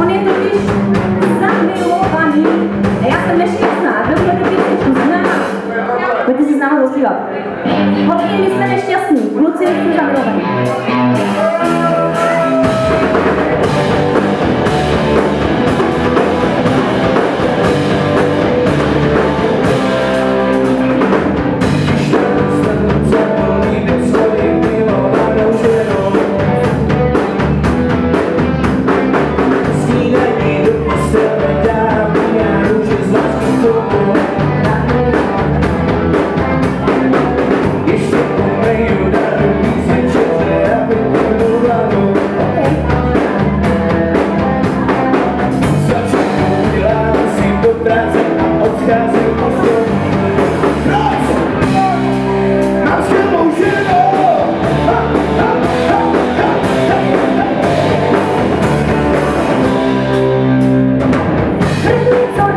On je totiž zamilovaný. Já jsem nešťastná. Kdo mě ty písničku zná? Pojďte si s námi zaspívat. Holky, my jsme nešťastní. Kluci, jsme zamilovaní.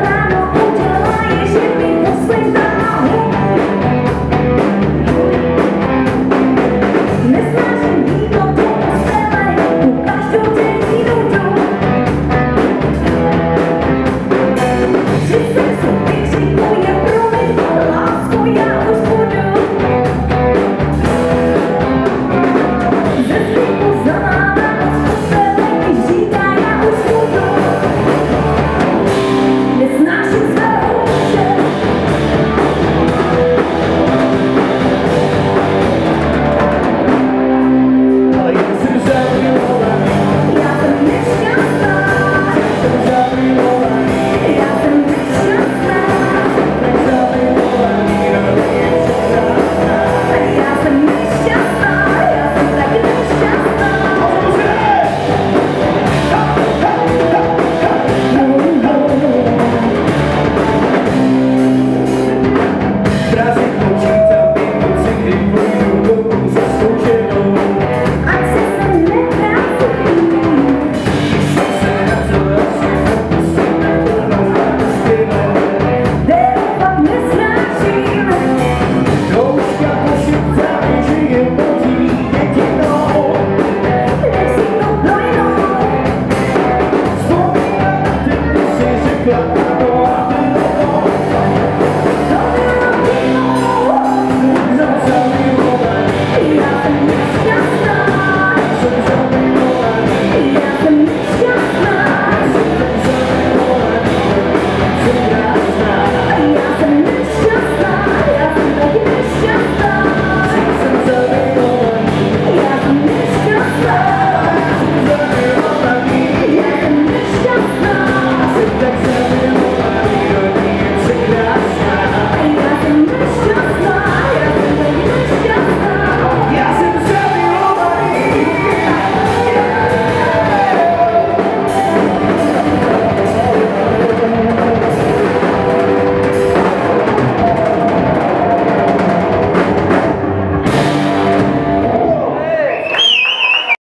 ramo